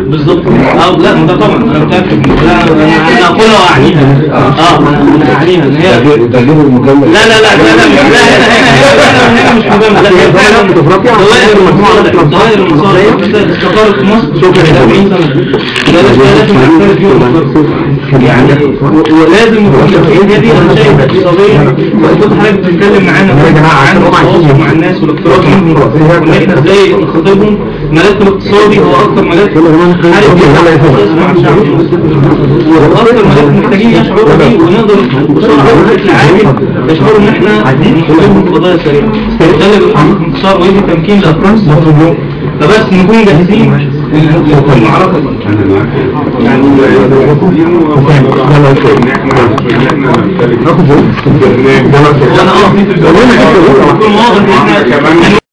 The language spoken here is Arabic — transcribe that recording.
بالظبط آه لا ده طبعا أنا متاكد لا أنا اقولها واعنيها آه أنا اعنيها ان هي تغيير المجمل لا لا لا لا لا لا هنا هنا هنا مش مجامله لا هي فعلا ظواهر المصالح ظواهر المصالح استقرت مصر شكرا 40 سنه ده لازم نعترف بيه يعني ولازم هي دي أنا شايف اقتصاديا كنت حضرتك بتتكلم معانا عن التواصل مع الناس والاقتراض منهم وان إحنا إزاي نخاطبهم الملف الاقتصادي هو أكتر ملف حارب الشعب وأكتر ملف محتاجين يشعروا بيه ونقدر بسرعة بشكل عاجل يشعروا إن إحنا نخاطبهم في قضايا سريعة. بيحقق انتصار ويدي تمكين لأفراد. فبس نكون جاهزين. للمعركه يعني وأنا آه في